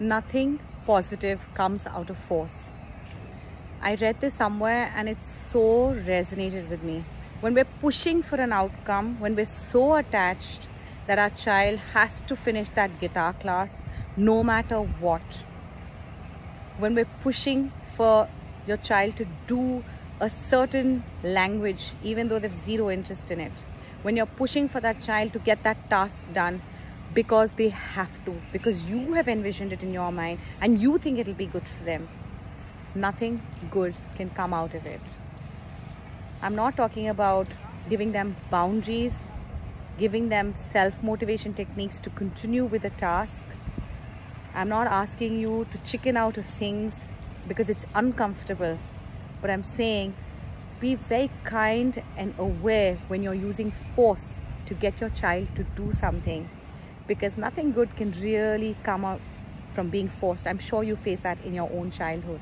nothing positive comes out of force. I read this somewhere and it so resonated with me. When we're pushing for an outcome, when we're so attached that our child has to finish that guitar class no matter what, when we're pushing for your child to do a certain language, even though they've zero interest in it, when you're pushing for that child to get that task done because they have to, because you have envisioned it in your mind and you think it'll be good for them, nothing good can come out of it. I'm not talking about giving them boundaries, giving them self motivation techniques to continue with the task. I'm not asking you to chicken out of things because it's uncomfortable, but I'm saying be very kind and aware when you're using force to get your child to do something because nothing good can really come out from being forced. I'm sure you face that in your own childhood.